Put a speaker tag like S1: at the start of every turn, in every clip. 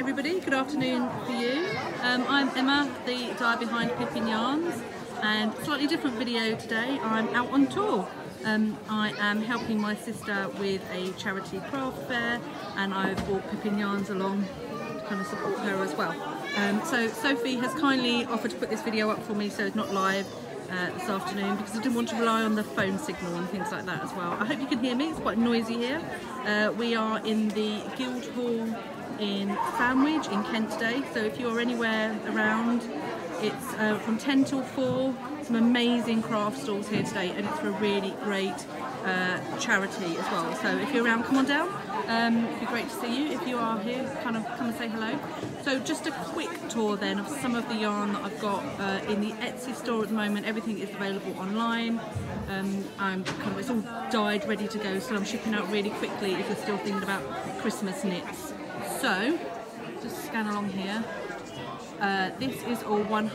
S1: everybody, good afternoon for you. Um, I'm Emma, the guy behind Pippin Yarns, and slightly different video today. I'm out on tour. Um, I am helping my sister with a charity craft fair, and I've brought Pippin Yarns along to kind of support her as well. Um, so Sophie has kindly offered to put this video up for me so it's not live uh, this afternoon because I didn't want to rely on the phone signal and things like that as well. I hope you can hear me, it's quite noisy here. Uh, we are in the Guildhall in Sandwich in Kent today, so if you're anywhere around, it's uh, from 10 till 4, some amazing craft stalls here today and it's for a really great uh, charity as well. So if you're around, come on down. Um, it'd be great to see you. If you are here, kind of come and say hello. So just a quick tour then of some of the yarn that I've got uh, in the Etsy store at the moment. Everything is available online. Um, I'm kind of it's all dyed, ready to go, so I'm shipping out really quickly if you're still thinking about Christmas knits. So just scan along here. Uh, this is all 100%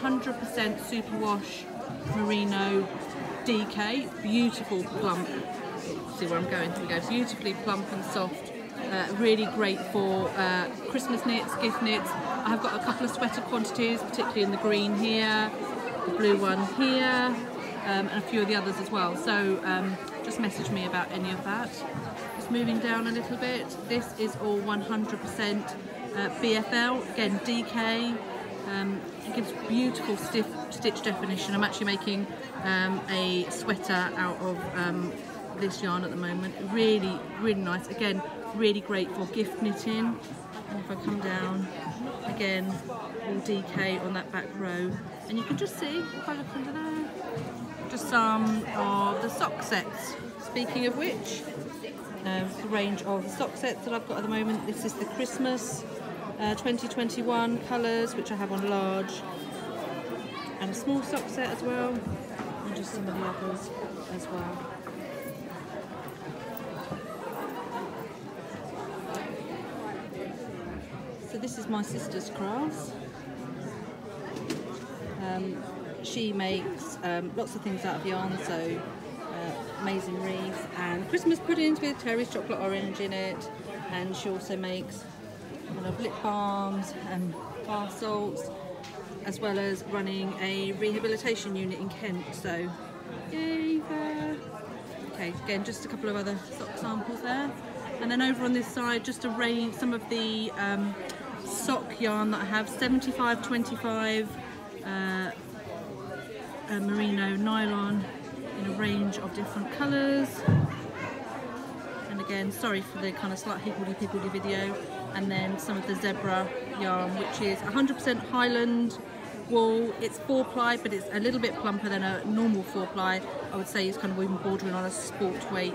S1: superwash merino DK, beautiful plump. See where I'm going? Here we go. Beautifully plump and soft. Uh, really great for uh, Christmas knits, gift knits. I've got a couple of sweater quantities, particularly in the green here, the blue one here, um, and a few of the others as well. So um, just message me about any of that. Moving down a little bit. This is all 100% uh, BFL, again DK. Um, it gives beautiful stiff stitch definition. I'm actually making um, a sweater out of um, this yarn at the moment. Really, really nice. Again, really great for gift knitting. And if I come down, again, all DK on that back row. And you can just see, if I look under there, just some of the sock sets. Speaking of which, the range of sock sets that I've got at the moment. This is the Christmas uh, 2021 colours, which I have on large, and a small sock set as well, and just some of the others as well. So this is my sister's crafts. Um, she makes um, lots of things out of yarn, so uh, amazing wreaths and Christmas puddings with Terry's chocolate orange in it. And she also makes lip balms and bar salts, as well as running a rehabilitation unit in Kent. So, yay there. Okay, again, just a couple of other sock samples there. And then over on this side, just a range, some of the um, sock yarn that I have, 75, 25, uh, merino nylon in a range of different colours. And again, sorry for the kind of slight higgledy-piggledy video. And then some of the zebra yarn, which is 100% Highland wool. It's four ply, but it's a little bit plumper than a normal four ply. I would say it's kind of even bordering on a sport weight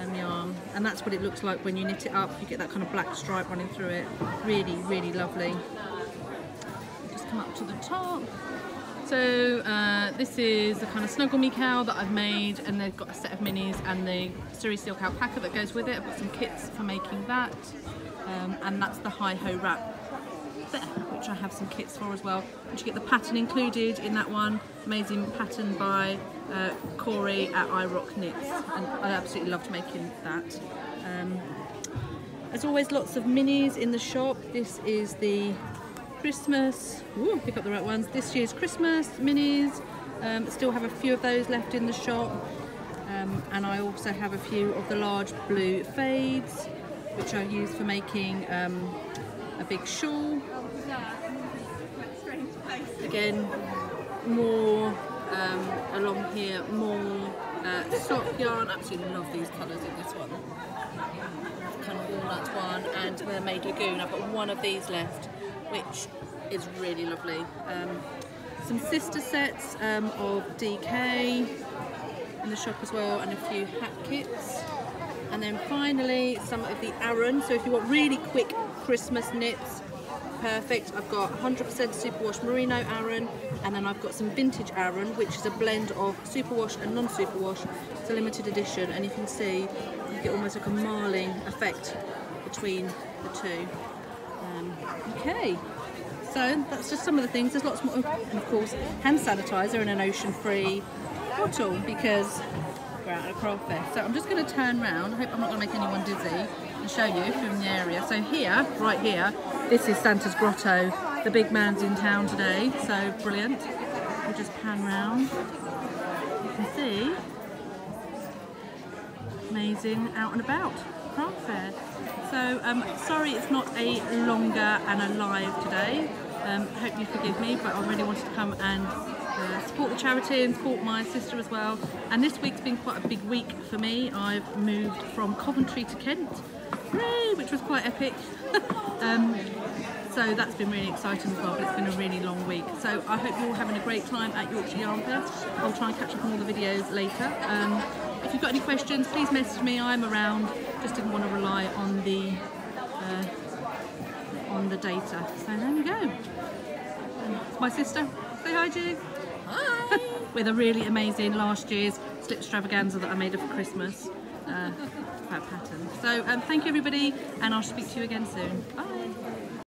S1: um, yarn. And that's what it looks like when you knit it up. You get that kind of black stripe running through it. Really, really lovely. Just come up to the top. So uh, this is a kind of snuggle me cow that I've made and they've got a set of minis and the Suri Silk alpaca that goes with it. I've got some kits for making that um, and that's the hi ho wrap there, which I have some kits for as well. And you get the pattern included in that one. Amazing pattern by uh, Corey at iRock Knits and I absolutely loved making that. Um, as always lots of minis in the shop. This is the Christmas, Ooh, pick up the right ones, this year's Christmas minis. Um, still have a few of those left in the shop. Um, and I also have a few of the large blue fades, which I use for making um, a big shawl. Again, more um, along here, more uh, sock yarn. Absolutely love these colours in this one. Kind of walnut one and the Made Lagoon. I've got one of these left which is really lovely. Um, some sister sets um, of DK in the shop as well and a few hat kits. And then finally some of the Aran. So if you want really quick Christmas knits, perfect. I've got 100% superwash merino Aran and then I've got some vintage Aran which is a blend of superwash and non-superwash. It's a limited edition and you can see you get almost like a marling effect between the two. Um, okay, so that's just some of the things. There's lots more, and of course, hand sanitizer in an ocean-free bottle because we're out a craft. So I'm just going to turn around. I hope I'm not going to make anyone dizzy. and show you if the area. So here, right here, this is Santa's Grotto. The big man's in town today, so brilliant. We'll just pan round. You can see amazing out and about craft fair. So um, sorry it's not a longer and a live today. Um, hope you forgive me, but I really wanted to come and uh, support the charity and support my sister as well. And this week's been quite a big week for me. I've moved from Coventry to Kent, which was quite epic. um, so that's been really exciting as well, but it's been a really long week. So I hope you're all having a great time at Yorkshire Yarn Fest. I'll try and catch up on all the videos later. Um, if you've got any questions, please message me. I'm around. Just didn't want to rely on the uh, on the data. So there we go. It's my sister. Say hi, Jude.
S2: Hi.
S1: With a really amazing last year's slip extravaganza that I made her for Christmas. Uh, pattern. So um, thank you everybody, and I'll speak to you again soon. Bye.